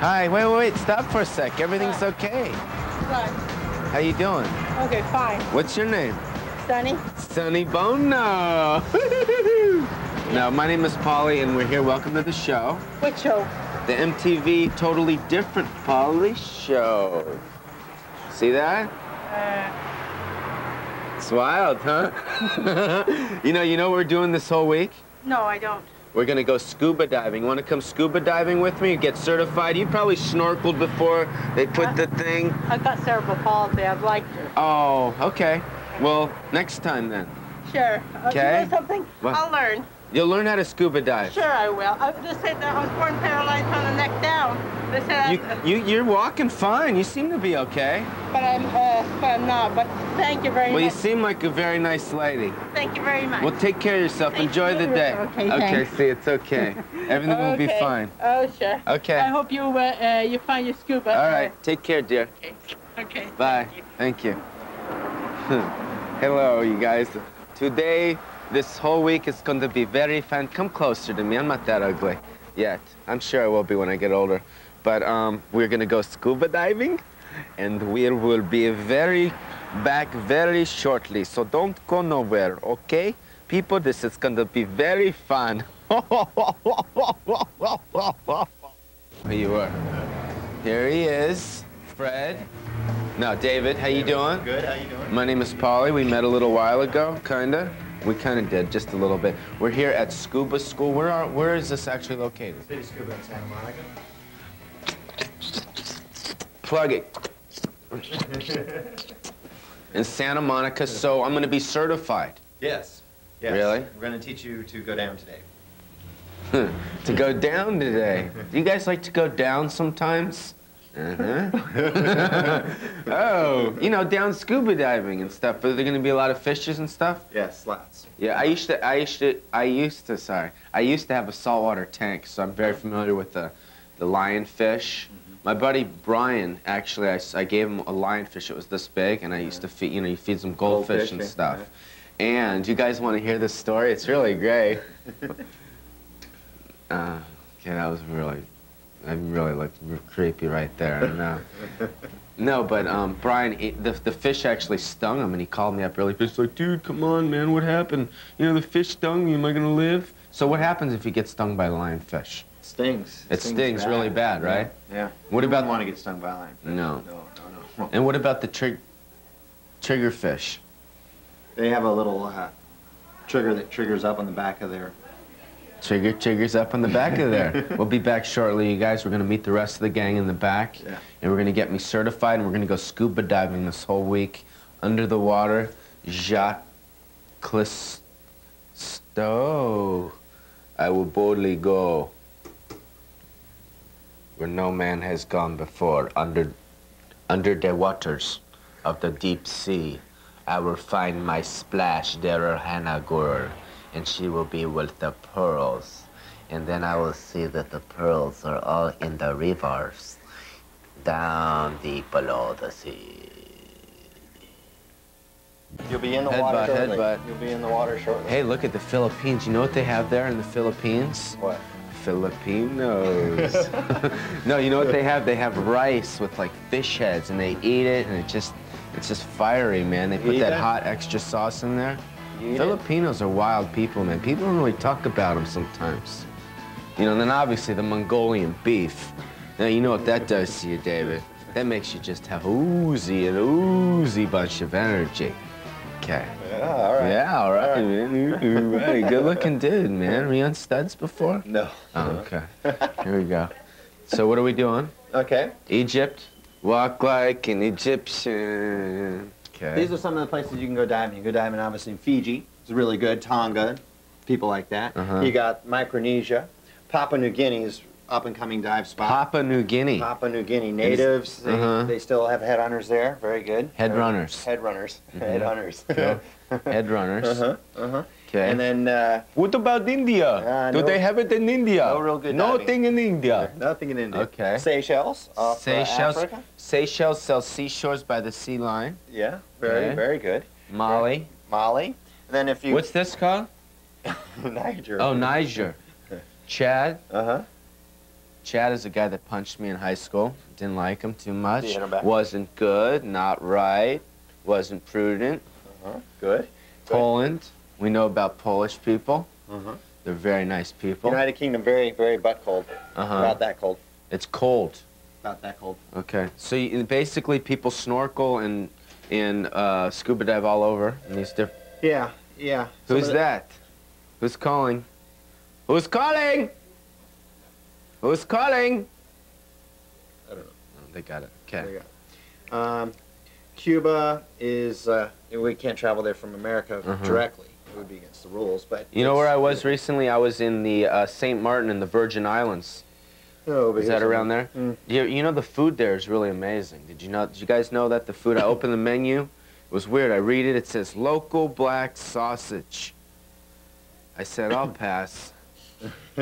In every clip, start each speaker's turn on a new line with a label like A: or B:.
A: Hi, wait, wait, wait, stop for a sec. Everything's okay.
B: Right.
A: How you doing?
B: Okay, fine.
A: What's your name?
B: Sunny?
A: Sonny Bono. no, my name is Pauly, and we're here. Welcome to the show.
B: What show?
A: The MTV Totally Different Pauly Show. See that?
B: Uh,
A: It's wild, huh? you know, you know what we're doing this whole week?
B: no, I don't.
A: We're gonna go scuba diving. You wanna come scuba diving with me? Get certified? You probably snorkeled before they put the thing.
B: I've got cerebral palsy. I'd like to.
A: Oh, okay. Well, next time then.
B: Sure. Uh,
A: Okay.
B: You know something?
A: What?
B: I'll learn.
A: You'll learn how to scuba dive.
B: Sure, I will. I just said that I was born paralyzed from the neck down.
A: You, you, you're walking fine. You seem to be okay.
B: but I'm, uh, but I'm not. But thank you very
A: Well, you seem like a very nice lady.
B: Thank you very much.
A: Well, take care of yourself.
B: Thank
A: Enjoy
B: you.
A: the day.
B: Okay,
A: Okay,
B: thanks.
A: see, it's okay. Everything will be fine.
B: Oh, sure.
A: Okay.
B: I hope you uh, uh, you find your scuba.
A: All right. Take care, dear.
B: Okay. Okay.
A: Bye. Thank you. Hello, you guys. Today, this whole week is going to be very fun. Come closer to me. I'm not that ugly yet. I'm sure I will be when I get older. But um, we're going to go scuba diving, and we will be very back very shortly. So don't go nowhere, okay? People, this is going to be very fun. Here you are. Here he is, Fred. No, David, how you doing?
C: Good, how you doing?
A: My name is Pauly. We met a little while ago, kinda. We kinda did, just a little bit. We're here at Scuba School. Where are, where is this actually located?
C: City Scuba in Santa Monica.
A: Plug it. In Santa Monica, so I'm gonna be certified
C: Yes. yes.
A: Really?
C: We're going to teach you to go down today.
A: to go down today. Do you guys like to go down sometimes? Uh-huh. oh, you know, down scuba diving and stuff. Are there gonna be a lot of fishes and stuff?
C: Yes, slats.
A: Yeah, I used to, I used to, I used to, sorry, I used to have a saltwater tank, so I'm very familiar with the, the lionfish. My buddy Brian, actually, I gave him a lionfish. It was this big, and I used to feed, you know, you feed some goldfish,
C: Goldfish,
A: and
C: yeah,
A: stuff. And you guys want to hear this story? It's really great. uh, okay, that was really, I really looked creepy right there. No, no, but um, Brian, it, the the fish actually stung him, and he called me up really pissed, like, dude, come on, man, what happened? You know, the fish stung me. Am I gonna live? So what happens if you get stung by a lionfish?
C: Stings.
A: It stings really bad, right?
C: Yeah.
A: What
C: You
A: about-
C: want to get stung by a lion?
A: No.
C: No, no, no.
A: And what about the trig- triggerfish?
C: They have a little uh, trigger that triggers up on the back of their.
A: Trigger triggers up on the back of there. we'll be back shortly, you guys. We're gonna meet the rest of the gang in the back,
C: Yeah.
A: and we're gonna get me certified, and we're gonna go scuba diving this whole week, under the water. Jacques Cousteau. I will boldly go where no man has gone before, under, under the waters of the deep sea. I will find my splash dearer Hannah girl, and she will be with the pearls. And then I will see that the pearls are all in the rivers, down deep below the sea.
C: You'll be in the
A: Headbutt,
C: water shortly.
A: headbutt.
C: You'll be in the water shortly.
A: Hey, look at the Philippines. You know what they have there in the Philippines?
C: What?
A: Filipinos. no, you know what they have? They have rice with like fish heads, and they eat it, and it just, it's just fiery, man. They put
C: eat
A: that hot extra sauce in there.
C: Eat it?
A: Filipinos are wild people, man. People don't really talk about them sometimes. You know, and then obviously the Mongolian beef. Now, you know what that does to you, David? That makes you just have oozy and oozy bunch of energy. Okay.
C: Yeah, all right.
A: Yeah, all right, man. Ooh, ooh, good looking dude, man. Were you on studs before?
C: No.
A: Oh, okay. Here we go. So what are we doing?
C: Okay.
A: Egypt. Walk like an Egyptian. Okay.
C: These are some of the places you can go diving. You can go diving, obviously, in Fiji. It's really good. Tonga, people like that.
A: Uh-huh.
C: You got Micronesia. Papua New Guinea is up-and-coming dive spot.
A: Papua New Guinea.
C: Papua New Guinea natives. They,
A: Uh-huh.
C: they still have headhunters there. Very good.
A: Head
C: Very-
A: runners.
C: Head runners. Head hunters.
A: Cool. Head runners.
C: uh-huh. Uh-huh.
A: Okay.
C: And then uh,
A: what about India?
C: Uh,
A: Do
C: no-
A: they have it in India?
C: no real good
A: Nothing in India.
C: nothing in India.
A: Okay.
C: Seychelles. Off, uh,
A: Seychelles.
C: Africa.
A: Seychelles sells seashores by the sea line.
C: Yeah. Very,
A: Okay.
C: very good.
A: Mali.
C: Mali. And then if you
A: What's this called?
C: Niger.
A: Oh, Niger. Chad.
C: Uh huh.
A: Chad is a guy that punched me in high school. Didn't like him too much.
C: You hit him back?
A: Wasn't good, not right, wasn't prudent.
C: Uh-huh. Good.
A: Poland, we know about Polish people.
C: Uh-huh.
A: They're very nice people.
C: United Kingdom, very, very butt cold.
A: Uh-huh.
C: About that cold.
A: It's cold.
C: Not that cold.
A: Okay. So you, basically, people snorkel and and uh, scuba dive all over in these different.
C: Yeah, yeah.
A: Who's
C: the-
A: that? Who's calling? Who's calling? Who's calling?
C: I don't know.
A: Oh, they got it.
C: There
A: Okay.
C: you go. Um, Cuba is, uh, we can't travel there from America
A: Mhm.
C: directly. It would be against the rules, but.
A: You know where I was recently? I was in the uh, St. Martin in the Virgin Islands.
C: Oh,
A: Is that around there?
C: Mm.
A: You, you know the food there is really amazing. Did you know? Did you guys know that the food? I opened the menu. It was weird. I read it. It says local black sausage. I said I'll pass.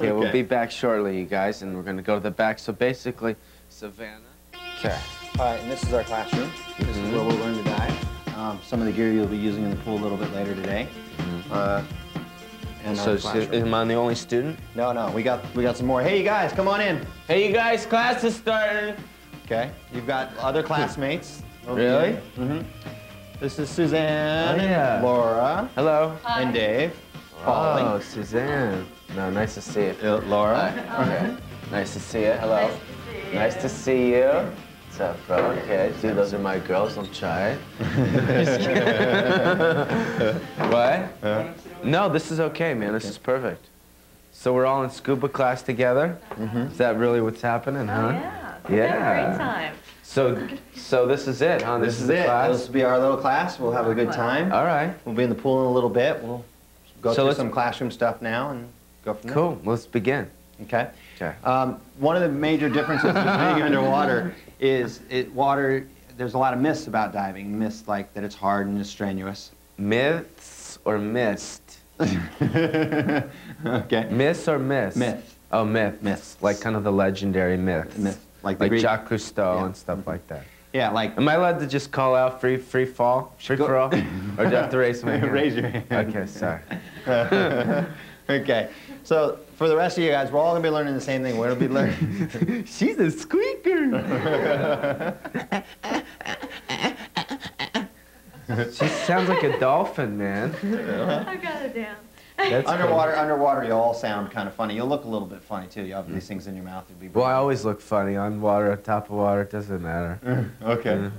A: Okay, we'll be back shortly, you guys, and we're gonna go to the back. So basically, Savannah. Okay.
C: All right, and this is our classroom. This is where we'll learn to dive. Um, some of the gear you'll be using in the pool a little bit later today. Uh, and
A: So
C: our
A: is-
C: classroom.
A: am I the only student?
C: no, no, we got we got some more. Hey, you guys, come on in.
A: Hey, you guys, class is starting.
C: Okay, you've got other classmates.
A: Really?
C: Mm-hmm. This is Suzanne,
A: Oh, yeah.
C: Laura,
A: Hello. Hi.
C: and Dave.
A: Oh, Suzanne. No, nice to see you.
C: Uh, Laura.
A: Okay. Nice to see you. Hello. Nice to see you. What's up, bro? Okay, dude, those are my girls. Don't try it. what? No, this is okay, man. This is perfect. So we're all in scuba class together. Is that really what's happening,
D: Oh,
A: huh?
D: yeah.
A: Yeah.
D: Yeah. Great time.
A: So, so this is it, huh?
C: This is
A: the
C: it.
A: Class?
C: This will be our little class. We'll have a good time.
A: All right.
C: We'll be in the pool in a little bit. We'll go
A: So
C: through
A: let's-
C: some classroom stuff now and go from there.
A: Cool. Let's begin.
C: Okay.
A: Okay.
C: Um, one of the major differences with being underwater is it water. There's a lot of myths about diving. Myths like that it's hard and it's strenuous.
A: Myths or mist?
C: okay.
A: Myths or myths?
C: Myth.
A: Oh, myth.
C: Myths.
A: Like kind of the legendary myths.
C: Myth. Like the
A: Like
C: Greek.
A: Jacques Cousteau
C: Yeah.
A: and stuff like that.
C: Yeah, like.
A: Am I allowed to just call out free free fall? Free
C: Go-
A: for all? Or do I have to raise my hand?
C: Raise your hand.
A: Okay, sorry.
C: okay. So for the rest of you guys, we're all gonna be learning the same thing. We're gonna be learning.
A: She's a squeaker. she sounds like a dolphin, man.
D: I got it down.
A: That's
C: underwater, underwater, you all sound kind of funny. You'll look a little bit funny too. You have these things in your mouth. You'll be.
A: Well, I always look funny on water, on top of water. It doesn't matter.
C: okay.
A: Yeah.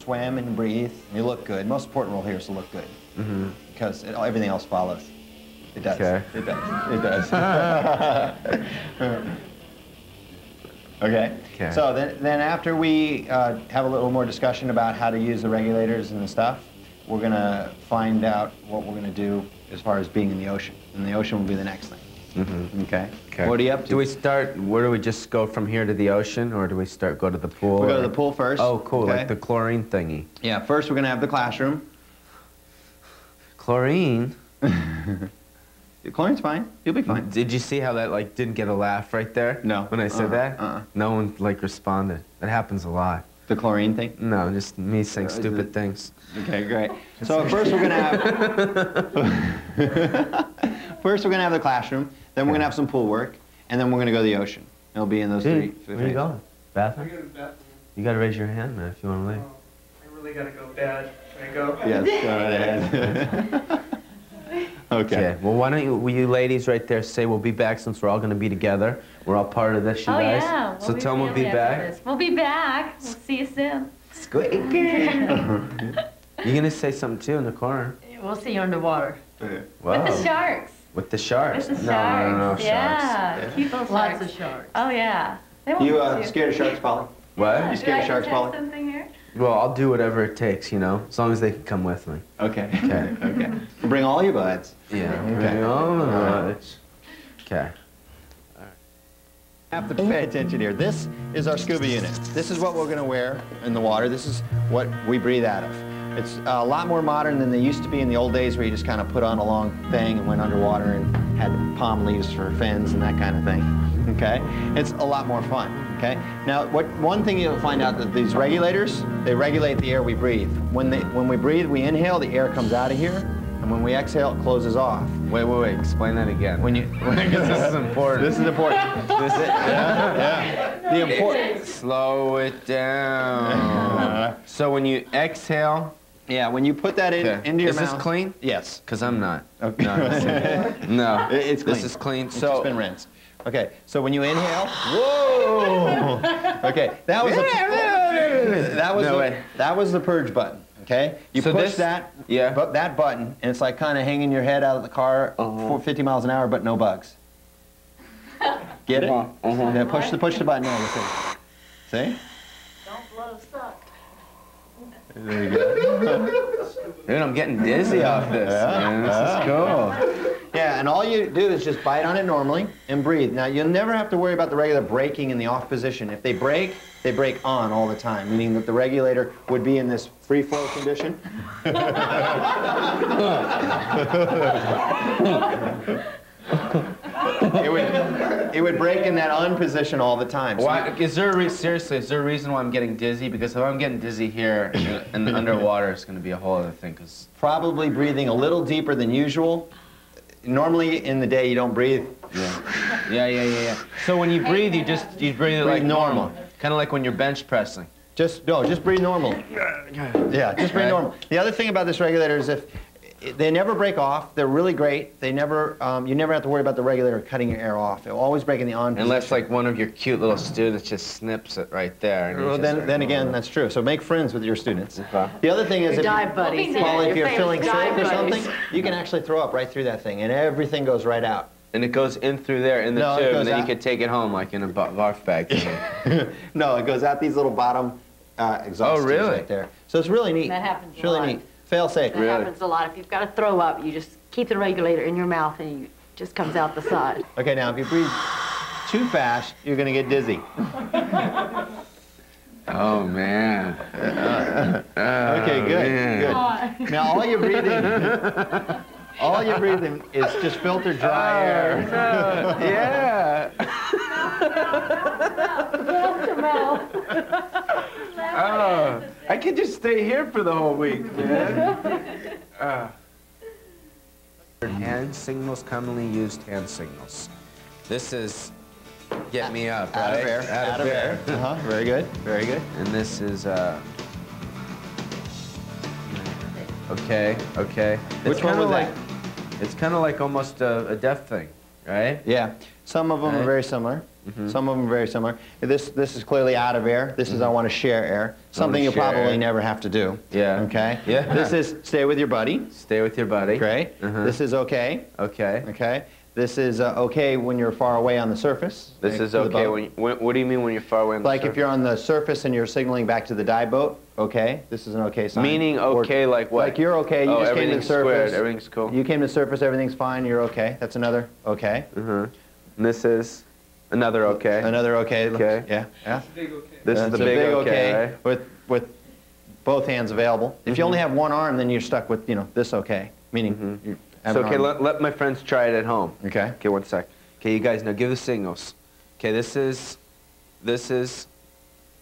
C: Swim and breathe. You look good. Most important role here is to look good
A: hmm
C: because it, everything else follows. It does.
A: Okay.
C: It does. It does. okay.
A: Okay.
C: So then, then after we uh, have a little more discussion about how to use the regulators and the stuff, we're gonna find out what we're gonna do as far as being in the ocean. And the ocean will be the next thing.
A: hmm
C: Okay.
A: Okay.
C: What are you up to?
A: Do we start? Where do we just go from here to the ocean, or do we start go to the pool?
C: We'll go to the pool first.
A: Oh, cool!
C: okay?
A: Like the chlorine thingy.
C: Yeah. First, we're gonna have the classroom.
A: Chlorine.
C: Chlorine's fine. You'll be fine.
A: Did you see how that like didn't get a laugh right there?
C: No.
A: When I said
C: Uh-uh,
A: that,
C: uh-uh.
A: no one like responded. That happens a lot.
C: The chlorine thing.
A: No, just me saying
C: Uh,
A: stupid
C: the-
A: things.
C: Okay, great. So first we're gonna have first we're gonna have the classroom, then we're gonna have some pool work, and then we're gonna go to the ocean. It'll be in those
A: Dude,
C: three.
A: where are you going?
E: I
A: Bathroom?
E: go to bathroom.
A: You gotta raise your hand, man, if you wanna leave.
E: Oh, I really gotta go bad. Can I go?
C: Yes, go ahead. okay.
A: Okay. Well, why don't you, will you ladies right there say we'll be back since we're all gonna be together. We're all part of this, you
D: oh
A: guys.
D: yeah.
A: so tell them we'll be back.
D: this. We'll be back. We'll see you soon.
A: You're gonna say something too in the corner.
D: We'll see you underwater.
A: Whoa.
D: With the sharks.
A: With the sharks.
D: With the
A: no,
D: sharks.
A: no, no, no,
D: yeah.
A: sharks.
D: Cute little sharks.
B: Lots of sharks.
D: Oh yeah. They won't
C: You
D: miss
C: uh, scared of sharks, Pauly?
A: What?
C: You scared of sharks,
D: Did I
C: Pauly?
D: Detect something here?
A: Well, I'll do whatever it takes, you know, as long as they can come with me.
C: Okay.
A: Okay.
C: okay. Bring all your buds.
A: Yeah.
C: Okay.
A: Oh, Okay.
C: have to pay attention here. This is our scuba unit. This is what we're going to wear in the water. This is what we breathe out of. It's a lot more modern than they used to be in the old days where you just kind of put on a long thing and went underwater and had palm leaves for fins and that kind of thing. Okay? It's a lot more fun. Okay? Now, what one thing you'll find out that these regulators, they regulate the air we breathe. When they when we breathe, we inhale, the air comes out of here. And when we exhale, it closes off.
A: Wait, wait, wait. Explain that again.
C: When you,
A: this is important.
C: this is important.
A: This is,
C: Yeah, yeah. The important.
A: Slow it down. so when you exhale,
C: Yeah, when you put that in
A: Okay.
C: into your
A: Is this
C: mouth.
A: clean?
C: Yes.
A: because I'm not.
C: Okay.
A: No, this is- no.
C: It- it's
A: This is clean.
C: It's
A: So
C: just been rinsed. Okay, so when you inhale, whoa. Okay, that was a, that was
A: No
C: the,
A: way.
C: that was the purge button. Okay, you
A: So
C: push
A: this-
C: that
A: yeah.
C: bu- that button, and it's like kind of hanging your head out of the car
A: Uh-huh.
C: 50 miles an hour, but no bugs. Get it?
A: Uh-huh,
C: Yeah, push the push the button. Yeah, see. See?
D: Don't blow suck.
C: There you go.
A: Dude, I'm getting dizzy off this.
C: Yeah,
A: man. This
C: yeah.
A: is cool.
C: Yeah, and all you do is just bite on it normally and breathe. Now, you'll never have to worry about the regular braking in the off position. If they break, they break on all the time, meaning that the regulator would be in this free flow condition. it would break in that on position all the time. So
A: Why, is there a re- seriously? Is there a reason why I'm getting dizzy? Because if I'm getting dizzy here in, in the underwater, it's going to be a whole other thing. Cause
C: probably breathing a little deeper than usual. Normally in the day you don't breathe.
A: yeah, yeah, yeah, yeah. yeah. So when you breathe, you just you breathe it like
C: normal.
A: normal, kind of like when you're bench pressing.
C: Just no, just breathe normal. Yeah, just breathe
A: Right.
C: normal. The other thing about this regulator is if they never break off, they're really great. They never, um, you never have to worry about the regulator cutting your air off. It will always break in the on.
A: Unless
C: position.
A: like one of your cute little students just snips it right there. and
C: Well, then, then again, that's true. So make friends with your students.
A: Okay.
C: The other thing is if,
D: Dive buddies.
C: well,
D: yeah,
C: if you're feeling
D: famous
C: sick
D: dive
C: or something, you can actually throw up right through that thing, and everything goes right out.
A: And it goes in through there in the
C: No,
A: tube, and then you
C: out.
A: can take it home like in a ba- barf bag.
C: no, it goes out these little bottom uh, exhaust
A: Oh, really?
C: right there. So it's really neat.
D: That happens
C: It's
D: a
C: really
D: lot.
C: neat. Fail safe.
D: That happens a lot. If you've got to throw up, you just keep the regulator in your mouth and it just comes out the side.
C: Okay, now if you breathe too fast, you're going to get dizzy.
A: oh man.
C: Okay, oh, good,
A: man.
C: good. Now all you're breathing, all you're breathing is just filtered dry oh, air.
A: yeah. Oh, I could just stay here for the whole week, man. Uh. Hand signals, commonly used hand signals. This is get me up,
C: Out
A: right?
C: of air.
A: Out, of air.
C: Uh-huh. Very good. Very good.
A: And this is uh. Okay, okay.
C: Which
A: it's
C: one
A: kinda
C: was
A: like,
C: that?
A: It's kind of like almost a, a deaf thing, right?
C: Yeah. Some of them are very similar. Some of them are very similar. This this is clearly out of air. This is I want to share air. Something you'll probably
A: air.
C: never have to do.
A: Yeah.
C: Okay.
A: Yeah.
C: This is stay with your buddy.
A: Stay with your buddy.
C: Great.
A: Uh-huh.
C: This is okay.
A: Okay.
C: Okay. This is uh, okay when you're far away on the surface.
A: This
C: like
A: is okay when, you, when. What do you mean when you're far away on the surface?
C: Like if you're on the surface and you're signaling back to the dive boat, okay, this is an okay sign.
A: Meaning
C: Or-
A: okay, like what?
C: Like you're okay, you
A: oh,
C: just came to the surface.
A: squared, everything's cool.
C: You came to the surface, everything's fine, you're okay. That's another okay.
A: And this is another okay.
C: Another okay.
A: Okay.
C: Yeah, yeah.
E: Big okay.
A: This is the big,
C: big
A: okay, right? Mm-hmm.
C: with, with both hands available. If you only have one arm, then you're stuck with, you know, this okay, meaning you have
A: So okay, let, let my friends try it at home.
C: Okay.
A: Okay, one sec. Okay, you guys now give the signals. Okay, this is, this is,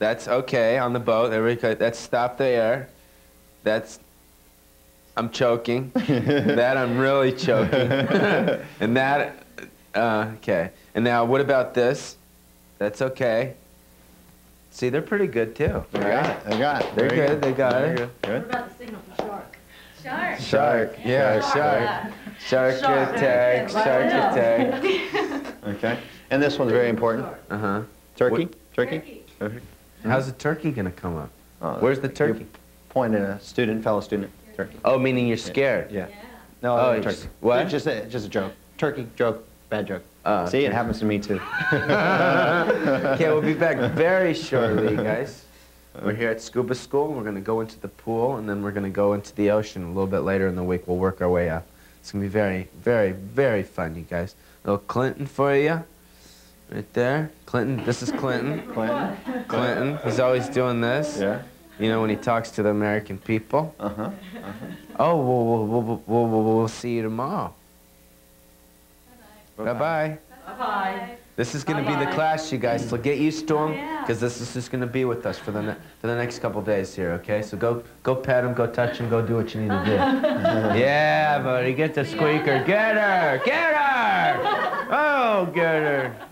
A: that's okay on the boat. Everybody, that's stop the air. That's, I'm choking. that I'm really choking. and that, uh, okay. And now what about this? That's okay. See, they're pretty good too.
C: They got it, they got it.
A: They're
C: Very
A: good, they got
C: Very
A: it.
C: good. Good.
D: about the signal for shark? Shark.
C: Shark.
A: Yeah,
C: Shark.
A: shark. Shark
D: Shark.
A: attack,
D: Right
A: shark attack.
C: Okay. And this one's very important.
A: Uh-huh.
C: Turkey? Turkey? Turkey.
A: How's the turkey gonna come up?
C: Oh,
A: Where's the turkey?
C: you Point at a student, fellow student. Turkey.
A: Oh, meaning you're scared.
C: Yeah. No,
A: Oh,
C: uh, turkey.
A: just- what?
C: Just a, just a joke. Turkey, joke, bad joke.
A: Oh,
C: See, it happens to me too.
A: Okay, we'll be back very shortly, guys. We're here at scuba school. We're gonna go into the pool, and then we're gonna go into the ocean a little bit later in the week. We'll work our way up. It's gonna be very, very, very fun, you guys. little Clinton for you, right there. Clinton. This is Clinton.
C: Clinton?
A: Clinton. He's always doing this.
C: Yeah.
A: You know when he talks to the American people.
C: Uh-huh.
A: Oh, we'll, we'll, we'll, we'll, we'll, we'll see you tomorrow. Bye bye
D: bye. Bye.
A: This is gonna be the class, you guys. So get used to him, because this is just gonna be with us for the ne- for the next couple days here. Okay? So go go pet him, go touch him, go do what you need to do. yeah, buddy. Get the squeaker. Get her. Get her. Oh, get her.